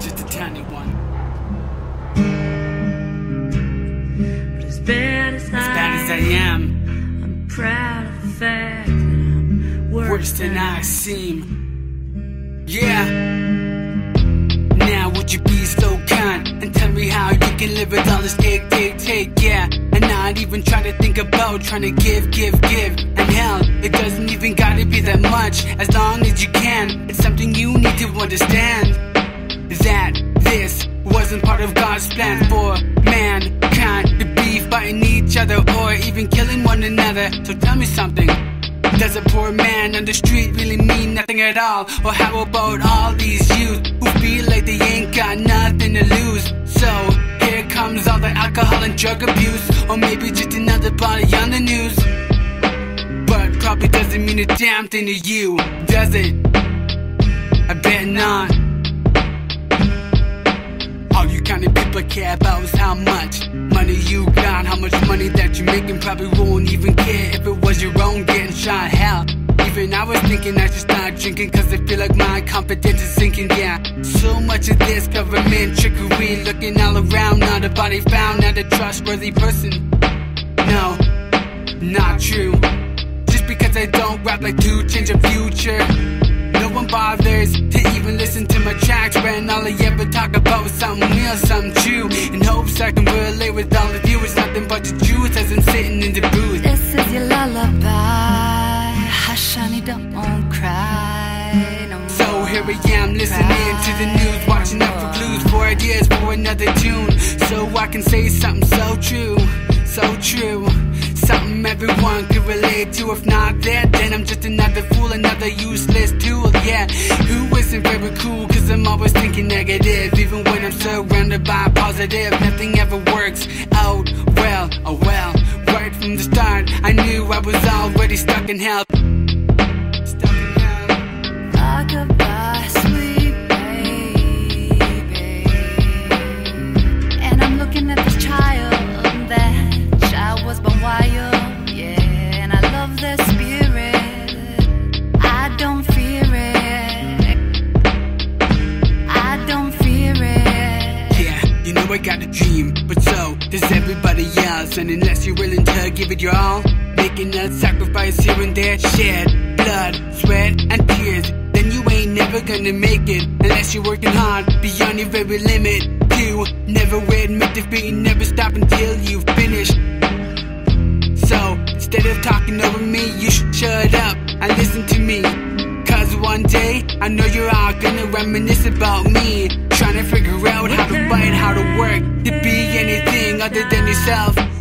Just a tiny one. But as bad as, I am, I'm proud of the fact that I'm worse, than, I, seem. Yeah. Now would you be so kind and tell me how you can live a dollar this take, take, take, yeah, and not even try to think about trying to give, give, give, and help it doesn't even gotta be that much as long as you can. It's something you need to understand that this wasn't part of God's plan for mankind to be fighting each other or even killing one another. So tell me something. Does a poor man on the street really mean nothing at all? Or how about all these youth who feel like they ain't got nothing to lose? So here comes all the alcohol and drug abuse, or maybe just another body on the news. Probably doesn't mean a damn thing to you, does it? I bet not. All you kind of people care about is how much money you got, how much money that you're making. Probably won't even care if it was your own getting shot. Hell, even I was thinking I should start drinking, cause I feel like my confidence is sinking. Yeah, so much of this government trickery, looking all around, not a body found, not a trustworthy person. No, not true. Because I don't rap like to change the future. No one bothers to even listen to my tracks when all I ever talk about is something real, something true. In hopes I can relate with all of you, it's nothing but the truth as I'm sitting in the booth. This is your lullaby. Hush, honey, don't cry. So here I am listening to the news, watching out for clues, for ideas for another tune. So I can say something so true, If not that, then I'm just another fool, another useless tool. Yeah, who isn't very cool? Cause I'm always thinking negative. Even when I'm surrounded by positive, nothing ever works out well. Oh well, right from the start, I knew I was already stuck in hell. Everybody else. And unless you're willing to give it your all, making a sacrifice here and there, shed blood, sweat, and tears, then you ain't never gonna make it. Unless you're working hard beyond your very limit. You never admit defeat, never stop until you finish. So instead of talking over me, you should shut up and listen to me. Cause one day, I know you're all gonna reminisce about me. Trying to figure out how to fight, how to work, to be other than yourself.